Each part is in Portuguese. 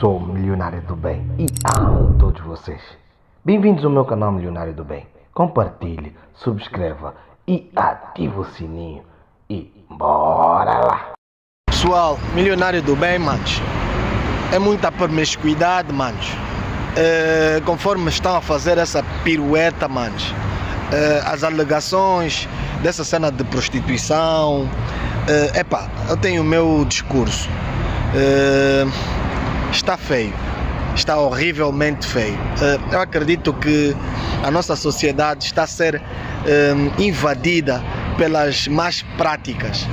sou o Milionário do Bem e amo todos vocês. Bem-vindos ao meu canal Milionário do Bem. Compartilhe, subscreva e ative o sininho. E bora lá! Pessoal, Milionário do Bem, manos. É muita promiscuidade, manos. Eh, conforme estão a fazer essa pirueta, manos. Eh, as alegações dessa cena de prostituição. É epá, eu tenho o meu discurso. Eh, está feio. Está horrivelmente feio. Eh, eu acredito que a nossa sociedade está a ser eh, invadida pelas más práticas.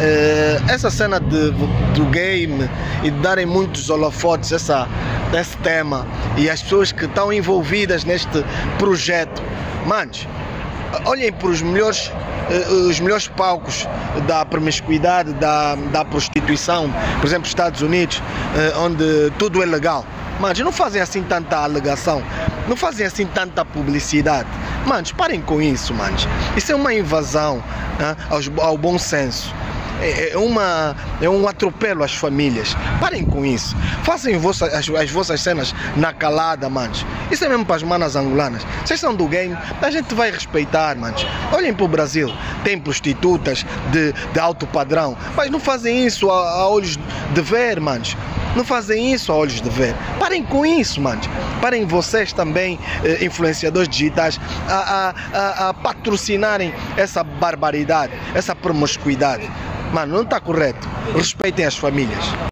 Eh, essa cena de, do game e de darem muitos holofotes essa, esse tema e as pessoas que estão envolvidas neste projeto, manos, olhem para os melhores eh, os melhores palcos da promiscuidade, da, da prostituição, por exemplo, Estados Unidos, eh, onde tudo é legal. Mas não fazem assim tanta alegação, não fazem assim tanta publicidade. Manos, parem com isso, manos. Isso é uma invasão né, aos- ao bom senso. É é uma, é um atropelo às famílias. Parem com isso. Façam vossa- as, as vossas cenas na calada, manos. Isso é mesmo para as manas angolanas. Vocês são do game, a gente vai respeitar, manos. Olhem para o Brasil. Tem prostitutas de, de alto padrão, mas não fazem isso a, a olhos de ver, manos. Não fazem isso a olhos de ver. Parem com isso, manos. Parem vocês também, eh, influenciadores digitais, a, a- a- a patrocinarem essa barbaridade, essa promiscuidade. Mano, não está correto. Respeitem as famílias.